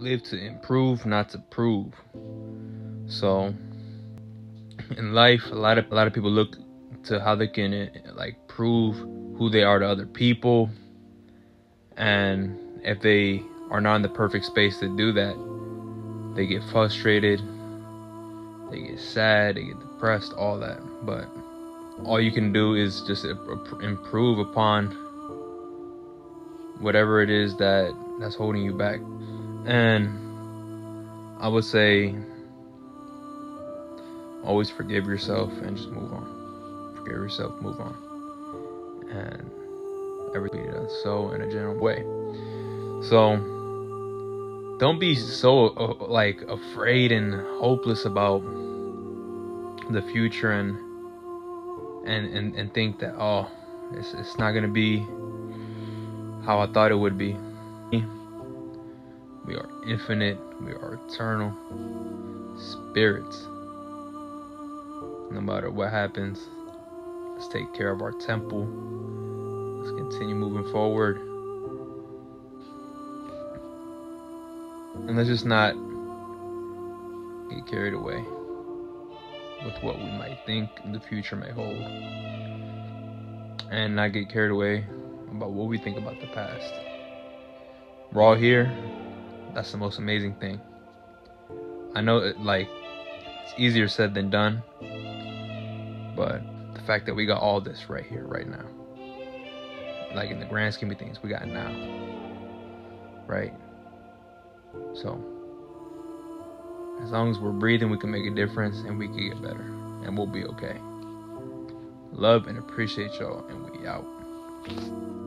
live to improve, not to prove. So in life, a lot of a lot of people look to how they can uh, like prove who they are to other people, and if they are not in the perfect space to do that, they get frustrated, they get sad, they get depressed, all that. But all you can do is just improve upon whatever it is that that's holding you back. And I would say always forgive yourself and just move on. Forgive yourself, move on. And everything does so in a general way. So don't be so uh, like afraid and hopeless about the future and and and, and think that oh it's, it's not gonna be how I thought it would be. We are infinite, we are eternal spirits. No matter what happens, let's take care of our temple. Let's continue moving forward. And let's just not get carried away with what we might think the future may hold. And not get carried away about what we think about the past. We're all here. That's the most amazing thing. I know it, like it's easier said than done. But the fact that we got all this right here, right now. Like in the grand scheme of things, we got now. Right? So as long as we're breathing, we can make a difference and we can get better. And we'll be okay. Love and appreciate y'all, and we out.